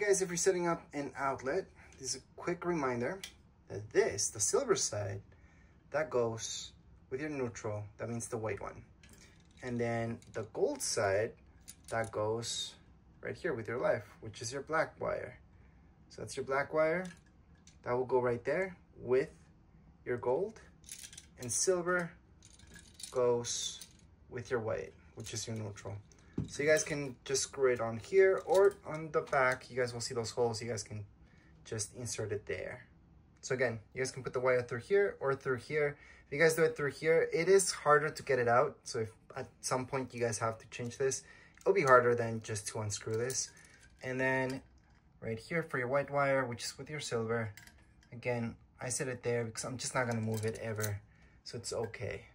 guys, if you're setting up an outlet, this is a quick reminder that this, the silver side, that goes with your neutral. That means the white one. And then the gold side, that goes right here with your life, which is your black wire. So that's your black wire. That will go right there with your gold. And silver goes with your white, which is your neutral. So you guys can just screw it on here or on the back. You guys will see those holes. You guys can just insert it there. So again, you guys can put the wire through here or through here. If you guys do it through here, it is harder to get it out. So if at some point you guys have to change this, it'll be harder than just to unscrew this. And then right here for your white wire, which is with your silver, again, I set it there because I'm just not gonna move it ever. So it's okay.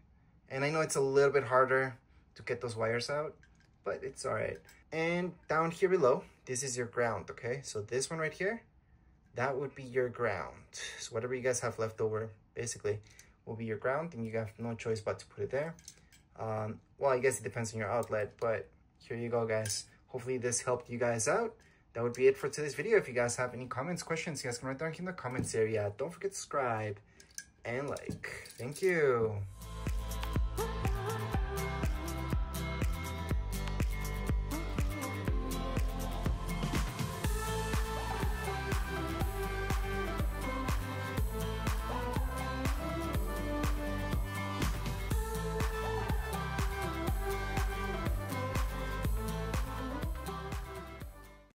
And I know it's a little bit harder to get those wires out, but it's all right. And down here below, this is your ground, okay? So this one right here, that would be your ground. So whatever you guys have left over, basically, will be your ground, and you have no choice but to put it there. Um, well, I guess it depends on your outlet, but here you go, guys. Hopefully this helped you guys out. That would be it for today's video. If you guys have any comments, questions, you guys can write down in the comments area. Don't forget to subscribe and like. Thank you.